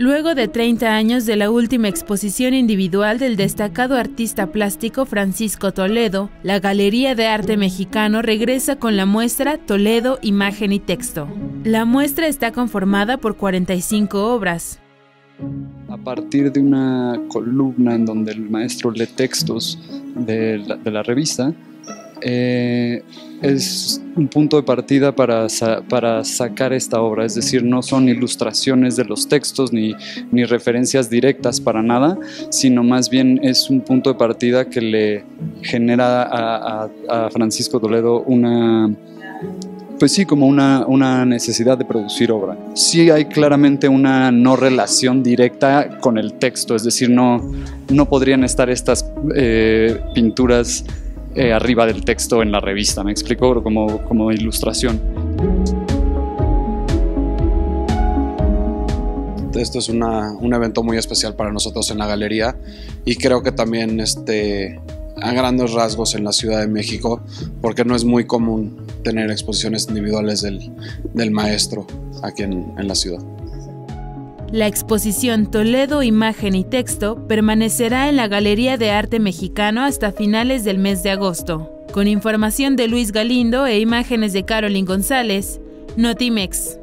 Luego de 30 años de la última exposición individual del destacado artista plástico Francisco Toledo, la Galería de Arte Mexicano regresa con la muestra Toledo, Imagen y Texto. La muestra está conformada por 45 obras. A partir de una columna en donde el maestro lee textos de la, revista, eh, es un punto de partida para, para, sacar esta obra, es decir, no son ilustraciones de los textos ni, ni, referencias directas para nada, sino más bien es un punto de partida que le genera a, a, Francisco Toledo una, pues sí, como una, una, necesidad de producir obra. Sí hay claramente una no relación directa con el texto, es decir, no, no podrían estar estas eh, pinturas eh, arriba del texto en la revista, me explico, como, como ilustración. Esto es una, un evento muy especial para nosotros en la galería y creo que también este, a grandes rasgos en la Ciudad de México, porque no es muy común tener exposiciones individuales del, del maestro aquí en, en la ciudad. La exposición Toledo Imagen y Texto permanecerá en la Galería de Arte Mexicano hasta finales del mes de agosto. Con información de Luis Galindo e imágenes de Carolyn González, Notimex.